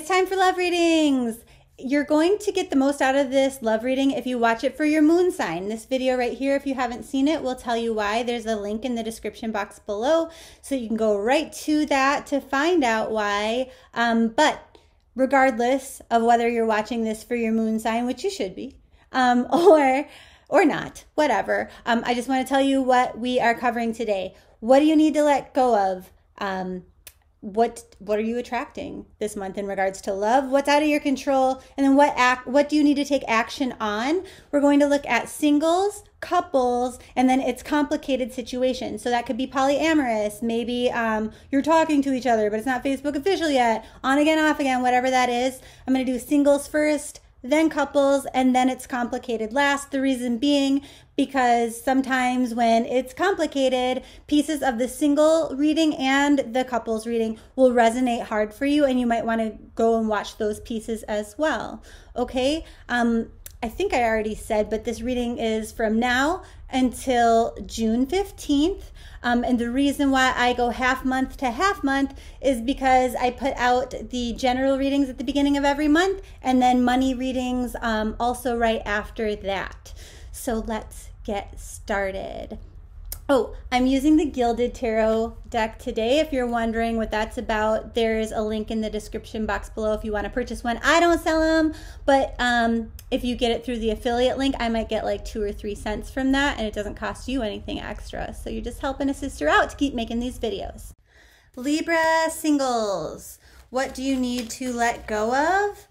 It's time for love readings. You're going to get the most out of this love reading if you watch it for your moon sign. This video right here, if you haven't seen it, will tell you why. There's a link in the description box below, so you can go right to that to find out why. Um, but regardless of whether you're watching this for your moon sign, which you should be, um, or or not, whatever. Um, I just want to tell you what we are covering today. What do you need to let go of? Um, what what are you attracting this month in regards to love? What's out of your control? And then what act what do you need to take action on? We're going to look at singles couples and then it's complicated situations. So that could be polyamorous. Maybe um, you're talking to each other but it's not facebook official yet. On again off again whatever that is. I'm going to do singles first then couples, and then it's complicated last. The reason being because sometimes when it's complicated, pieces of the single reading and the couples reading will resonate hard for you, and you might want to go and watch those pieces as well. Okay. Um, I think I already said, but this reading is from now until June 15th. Um, and the reason why I go half month to half month is because I put out the general readings at the beginning of every month and then money readings um, also right after that. So let's get started. Oh, I'm using the Gilded Tarot deck today. If you're wondering what that's about, there's a link in the description box below if you want to purchase one. I don't sell them, but um, if you get it through the affiliate link, I might get like two or three cents from that, and it doesn't cost you anything extra. So you're just helping a sister out to keep making these videos. Libra singles, what do you need to let go of?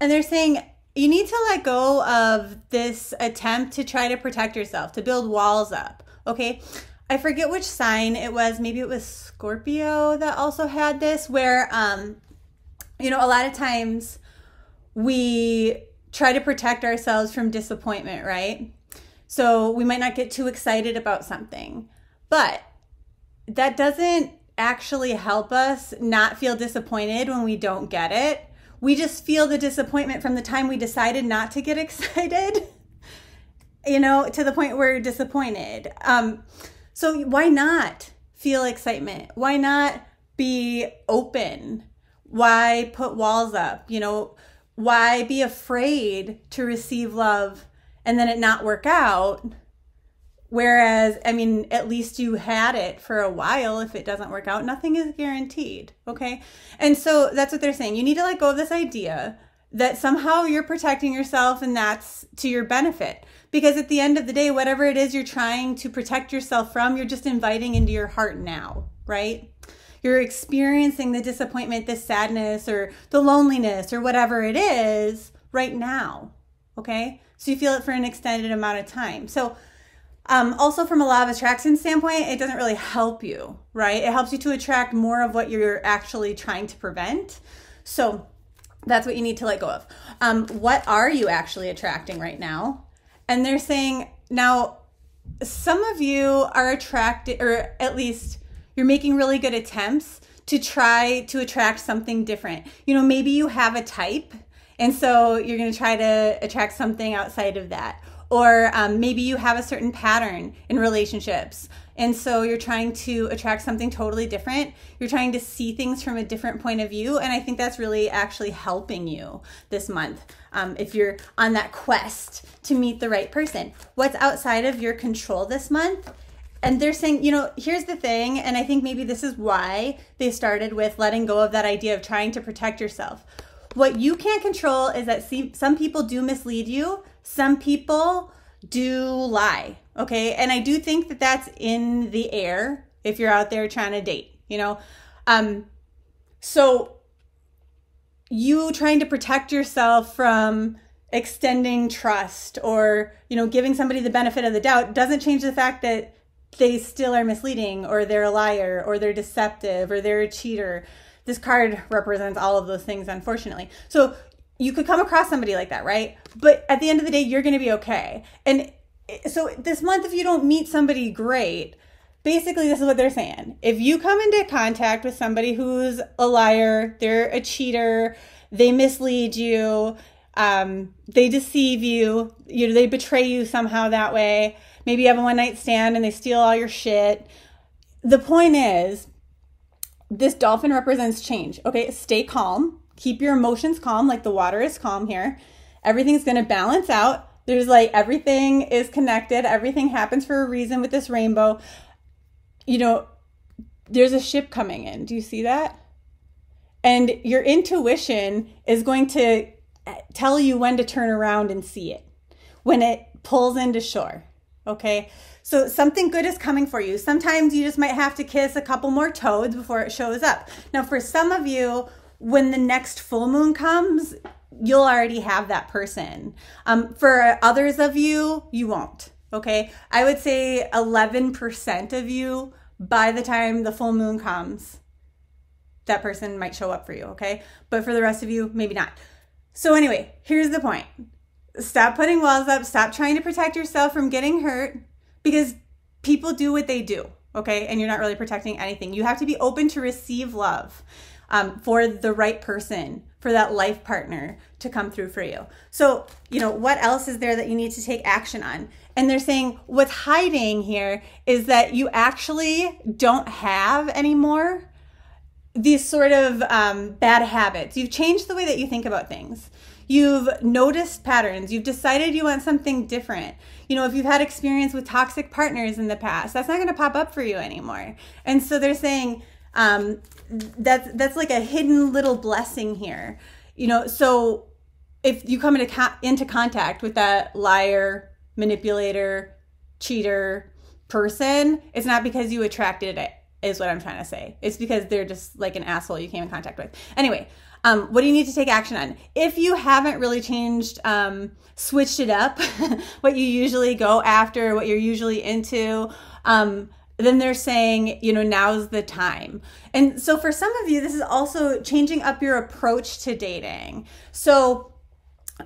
And they're saying you need to let go of this attempt to try to protect yourself, to build walls up Okay. I forget which sign it was. Maybe it was Scorpio that also had this, where, um, you know, a lot of times we try to protect ourselves from disappointment, right? So we might not get too excited about something, but that doesn't actually help us not feel disappointed when we don't get it. We just feel the disappointment from the time we decided not to get excited you know, to the point where you're disappointed. Um, so why not feel excitement? Why not be open? Why put walls up? You know, why be afraid to receive love and then it not work out? Whereas, I mean, at least you had it for a while. If it doesn't work out, nothing is guaranteed. Okay. And so that's what they're saying. You need to let go of this idea that somehow you're protecting yourself and that's to your benefit. Because at the end of the day, whatever it is you're trying to protect yourself from, you're just inviting into your heart now, right? You're experiencing the disappointment, the sadness, or the loneliness, or whatever it is right now, okay? So you feel it for an extended amount of time. So, um, also, from a law of attraction standpoint, it doesn't really help you, right? It helps you to attract more of what you're actually trying to prevent. So, that's what you need to let go of. Um, what are you actually attracting right now? And they're saying now, some of you are attracted, or at least you're making really good attempts to try to attract something different. You know, maybe you have a type, and so you're going to try to attract something outside of that. Or um, maybe you have a certain pattern in relationships. And so you're trying to attract something totally different. You're trying to see things from a different point of view. And I think that's really actually helping you this month um, if you're on that quest to meet the right person. What's outside of your control this month? And they're saying, you know, here's the thing. And I think maybe this is why they started with letting go of that idea of trying to protect yourself. What you can't control is that see, some people do mislead you, some people do lie. Okay. And I do think that that's in the air if you're out there trying to date, you know? Um, so you trying to protect yourself from extending trust or, you know, giving somebody the benefit of the doubt doesn't change the fact that they still are misleading or they're a liar or they're deceptive or they're a cheater. This card represents all of those things, unfortunately. So you could come across somebody like that, right? But at the end of the day, you're going to be okay. And so this month, if you don't meet somebody great, basically this is what they're saying. If you come into contact with somebody who's a liar, they're a cheater, they mislead you, um, they deceive you, you know, they betray you somehow that way. Maybe you have a one night stand and they steal all your shit. The point is, this dolphin represents change. Okay, stay calm keep your emotions calm, like the water is calm here. Everything's going to balance out. There's like everything is connected, everything happens for a reason with this rainbow. You know, there's a ship coming in. Do you see that? And your intuition is going to eh, tell you when to turn around and see it when it pulls into shore. Okay. So something good is coming for you. Sometimes you just might have to kiss a couple more toads before it shows up. Now, for some of you, when the next full moon comes, you'll already have that person. Um, for others of you, you won't. Okay. I would say 11% of you, by the time the full moon comes, that person might show up for you. Okay. But for the rest of you, maybe not. So, anyway, here's the point stop putting walls up, stop trying to protect yourself from getting hurt because people do what they do, okay? And you're not really protecting anything. You have to be open to receive love um, for the right person, for that life partner to come through for you. So, you know, what else is there that you need to take action on? And they're saying what's hiding here is that you actually don't have anymore these sort of um, bad habits. You've changed the way that you think about things. You've noticed patterns. You've decided you want something different. You know, if you've had experience with toxic partners in the past, that's not going to pop up for you anymore. And so they're saying um, that's that's like a hidden little blessing here. You know, so if you come into into contact with that liar, manipulator, cheater person, it's not because you attracted it is what I'm trying to say. It's because they're just like an asshole you came in contact with. Anyway, um, what do you need to take action on? If you haven't really changed, um, switched it up, what you usually go after, what you're usually into, um, then they're saying, you know, now's the time. And so for some of you, this is also changing up your approach to dating. So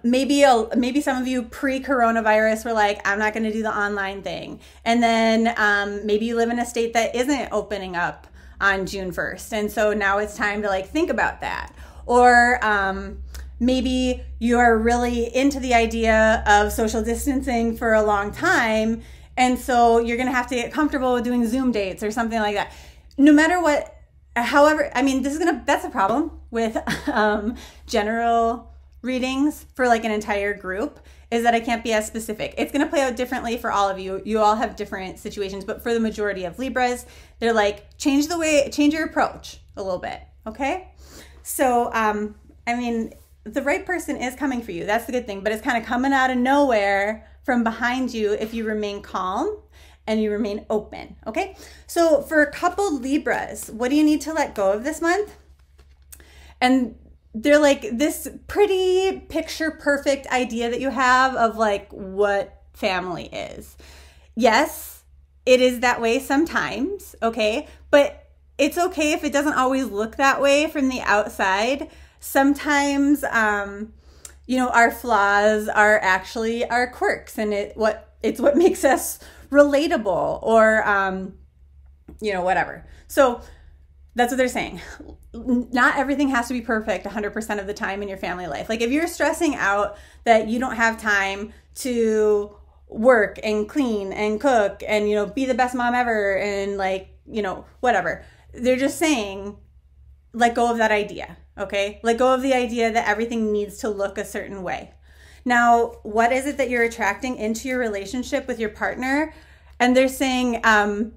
maybe a, maybe some of you pre-coronavirus were like i'm not going to do the online thing and then um, maybe you live in a state that isn't opening up on june 1st and so now it's time to like think about that or um, maybe you are really into the idea of social distancing for a long time and so you're going to have to get comfortable with doing zoom dates or something like that no matter what however i mean this is going to that's a problem with um, general readings for like an entire group is that I can't be as specific. It's going to play out differently for all of you. You all have different situations, but for the majority of Libras, they're like change the way, change your approach a little bit. Okay. So, um, I mean, the right person is coming for you. That's the good thing, but it's kind of coming out of nowhere from behind you if you remain calm and you remain open. Okay. So, for a couple Libras, what do you need to let go of this month? And they're like this pretty picture perfect idea that you have of like what family is. Yes, it is that way sometimes, okay? But it's okay if it doesn't always look that way from the outside. Sometimes um you know, our flaws are actually our quirks and it what it's what makes us relatable or um you know, whatever. So that's what they're saying. Not everything has to be perfect 100% of the time in your family life. Like if you're stressing out that you don't have time to work and clean and cook and you know be the best mom ever and like, you know, whatever. They're just saying let go of that idea, okay? Let go of the idea that everything needs to look a certain way. Now, what is it that you're attracting into your relationship with your partner? And they're saying um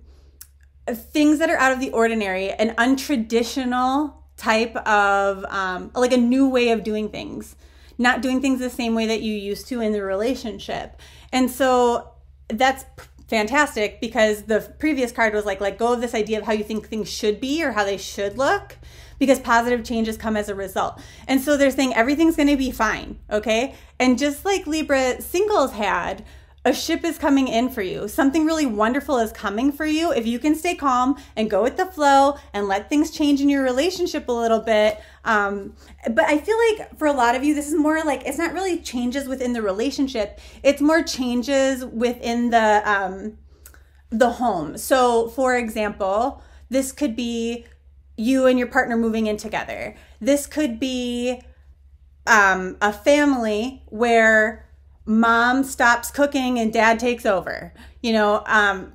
things that are out of the ordinary, an untraditional type of um, like a new way of doing things, not doing things the same way that you used to in the relationship. And so that's fantastic because the previous card was like let go of this idea of how you think things should be or how they should look because positive changes come as a result. And so they're saying everything's going to be fine, okay? And just like Libra singles had, a ship is coming in for you. Something really wonderful is coming for you. If you can stay calm and go with the flow and let things change in your relationship a little bit. Um, but I feel like for a lot of you, this is more like it's not really changes within the relationship, it's more changes within the, um, the home. So, for example, this could be you and your partner moving in together. This could be um, a family where mom stops cooking and dad takes over. You know, um,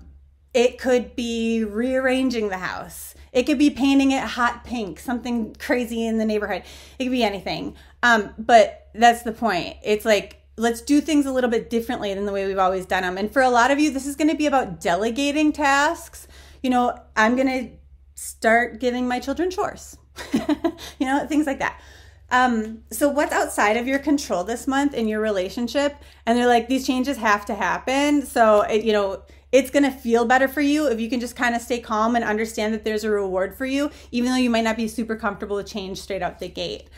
it could be rearranging the house. It could be painting it hot pink, something crazy in the neighborhood. It could be anything. Um, but that's the point. It's like, let's do things a little bit differently than the way we've always done them. And for a lot of you, this is going to be about delegating tasks. You know, I'm going to start giving my children chores, you know, things like that. Um, so what's outside of your control this month in your relationship? And they're like, these changes have to happen. So, it, you know, it's going to feel better for you if you can just kind of stay calm and understand that there's a reward for you, even though you might not be super comfortable with change straight out the gate.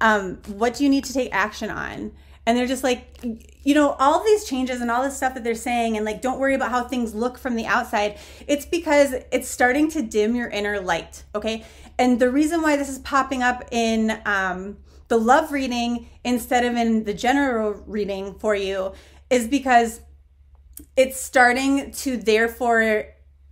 Um, what do you need to take action on? And they're just like, you know, all these changes and all this stuff that they're saying, and like, don't worry about how things look from the outside. It's because it's starting to dim your inner light. Okay. And the reason why this is popping up in um, the love reading instead of in the general reading for you is because it's starting to therefore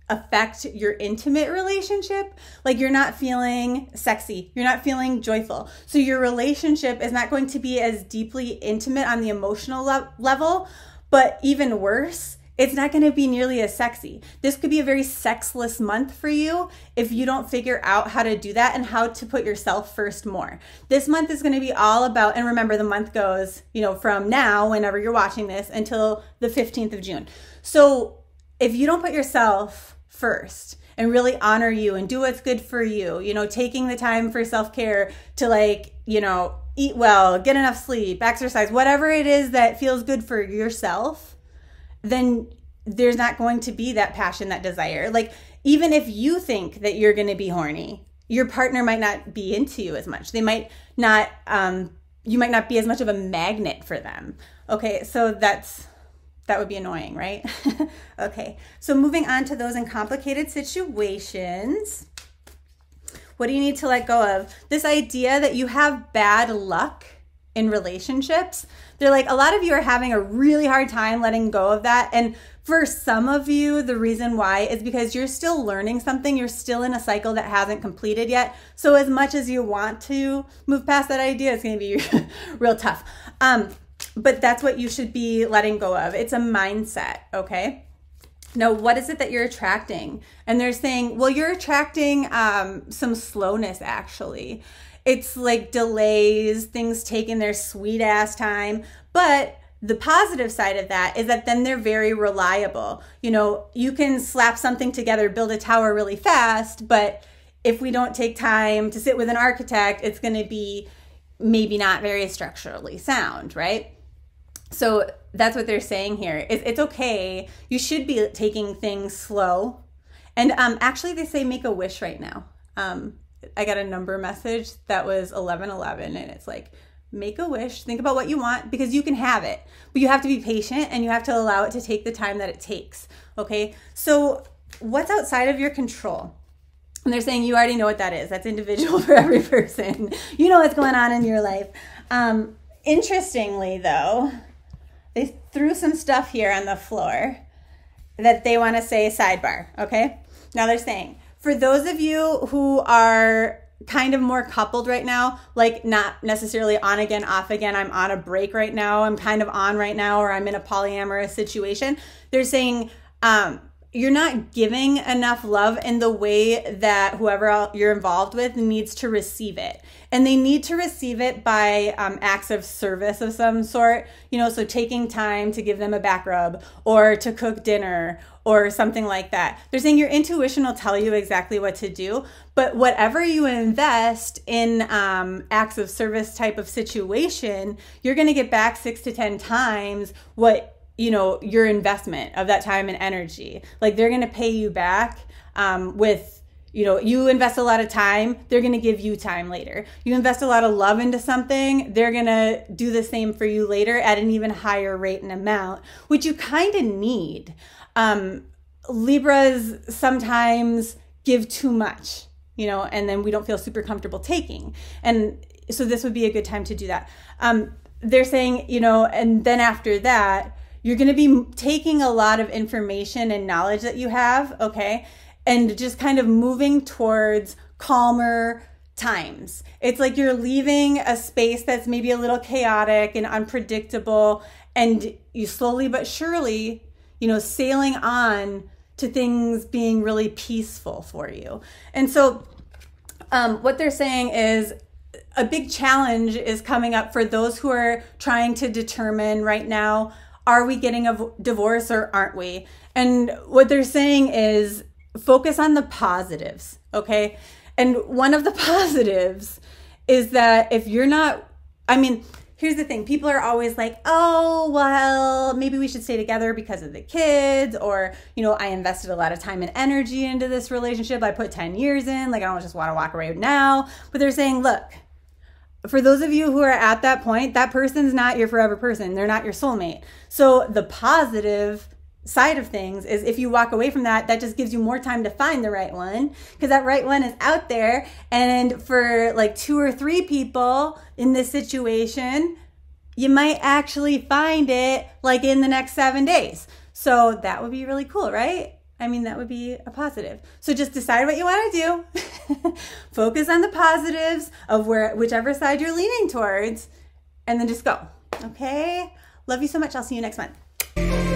affect your intimate relationship. Like you're not feeling sexy, you're not feeling joyful. So your relationship is not going to be as deeply intimate on the emotional le- level, but even worse, it's not going to be nearly as sexy. This could be a very sexless month for you if you don't figure out how to do that and how to put yourself first more. This month is going to be all about, and remember, the month goes, you know, from now, whenever you're watching this, until the 15th of June. So if you don't put yourself first and really honor you and do what's good for you, you know, taking the time for self care to like, you know, eat well, get enough sleep, exercise, whatever it is that feels good for yourself then there's not going to be that passion, that desire. Like, even if you think that you're going to be horny, your partner might not be into you as much. They might not, um, you might not be as much of a magnet for them. Okay, so that's that would be annoying, right? okay, so moving on to those in complicated situations. What do you need to let go of? This idea that you have bad luck in relationships. They're like, a lot of you are having a really hard time letting go of that. And for some of you, the reason why is because you're still learning something. You're still in a cycle that hasn't completed yet. So, as much as you want to move past that idea, it's going to be real tough. Um, but that's what you should be letting go of. It's a mindset, okay? Now, what is it that you're attracting? And they're saying, well, you're attracting um, some slowness actually it's like delays, things taking their sweet ass time. But the positive side of that is that then they're very reliable. You know, you can slap something together, build a tower really fast, but if we don't take time to sit with an architect, it's going to be maybe not very structurally sound, right? So that's what they're saying here. It's, it's okay. You should be taking things slow. And um, actually, they say make a wish right now. Um, I got a number message that was 1111 and it's like make a wish, think about what you want because you can have it. But you have to be patient and you have to allow it to take the time that it takes. Okay? So, what's outside of your control? And they're saying you already know what that is. That's individual for every person. You know what's going on in your life. Um, interestingly, though, they threw some stuff here on the floor that they want to say sidebar. Okay? Now they're saying, for those of you who are kind of more coupled right now, like not necessarily on again, off again. I'm on a break right now. I'm kind of on right now, or I'm in a polyamorous situation. They're saying, um, you're not giving enough love in the way that whoever you're involved with needs to receive it. And they need to receive it by um, acts of service of some sort, you know, so taking time to give them a back rub or to cook dinner or something like that. They're saying your intuition will tell you exactly what to do, but whatever you invest in um, acts of service type of situation, you're going to get back six to 10 times what you know your investment of that time and energy. Like they're going to pay you back um, with you know you invest a lot of time they're going to give you time later. You invest a lot of love into something they're going to do the same for you later at an even higher rate and amount which you kind of need. Um, libras sometimes give too much you know and then we don't feel super comfortable taking. And so this would be a good time to do that. Um, they're saying you know and then after that you're going to be taking a lot of information and knowledge that you have, okay, and just kind of moving towards calmer times. It's like you're leaving a space that's maybe a little chaotic and unpredictable, and you slowly but surely, you know, sailing on to things being really peaceful for you. And so, um, what they're saying is a big challenge is coming up for those who are trying to determine right now are we getting a divorce or aren't we? And what they're saying is focus on the positives, okay? And one of the positives is that if you're not, I mean, here's the thing people are always like, oh, well, maybe we should stay together because of the kids, or, you know, I invested a lot of time and energy into this relationship. I put 10 years in, like, I don't just want to walk away now. But they're saying, look, for those of you who are at that point, that person's not your forever person. They're not your soulmate. So the positive side of things is if you walk away from that, that just gives you more time to find the right one because that right one is out there. And for like two or three people in this situation, you might actually find it like in the next seven days. So that would be really cool, right? I mean, that would be a positive. So just decide what you want to do. Focus on the positives of where whichever side you're leaning towards and then just go. Okay? Love you so much. I'll see you next month.